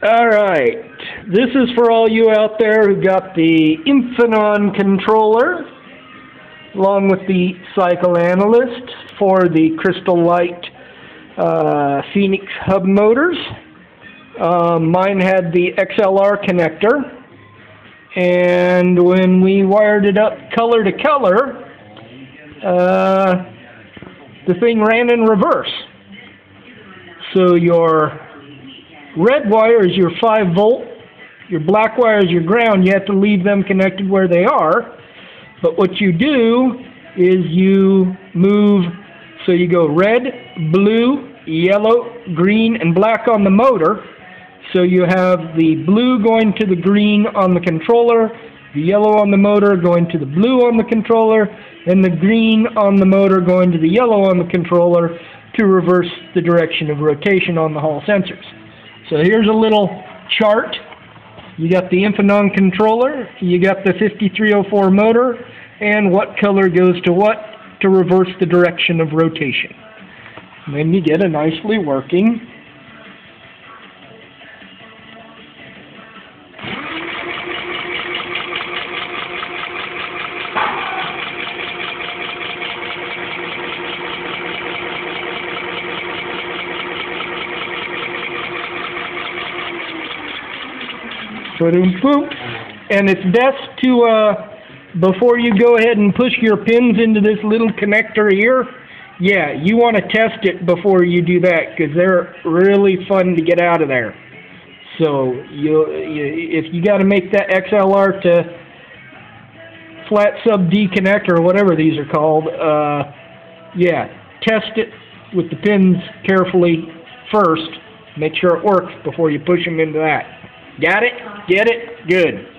All right, this is for all you out there who got the Infineon controller, along with the Cycle Analyst for the Crystalyte uh, Phoenix hub motors. Um, mine had the XLR connector, and when we wired it up color to color, uh, the thing ran in reverse. So your red wire is your 5 volt, your black wire is your ground, you have to leave them connected where they are. But what you do is you move, so you go red, blue, yellow, green, and black on the motor. So you have the blue going to the green on the controller, the yellow on the motor going to the blue on the controller, and the green on the motor going to the yellow on the controller to reverse the direction of rotation on the Hall sensors. So here's a little chart. You got the Infineon controller, you got the 5304 motor, and what color goes to what to reverse the direction of rotation. And then you get a nicely working And it's best to, uh, before you go ahead and push your pins into this little connector here, yeah, you want to test it before you do that because they're really fun to get out of there. So you, if you got to make that XLR to flat sub D connector or whatever these are called, uh, yeah, test it with the pins carefully first. Make sure it works before you push them into that. Got it? Get it? Good.